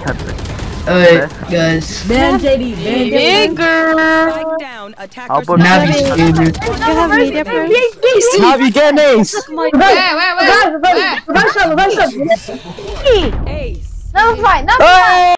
미쳤네. Alright, guys. Man JD, man JD. Bigger. Spike I'll put Navi Navi. You have media first. Navi get ace. Where, where, where? Where? Reverse reverse. Ace. Never fight, never Hey!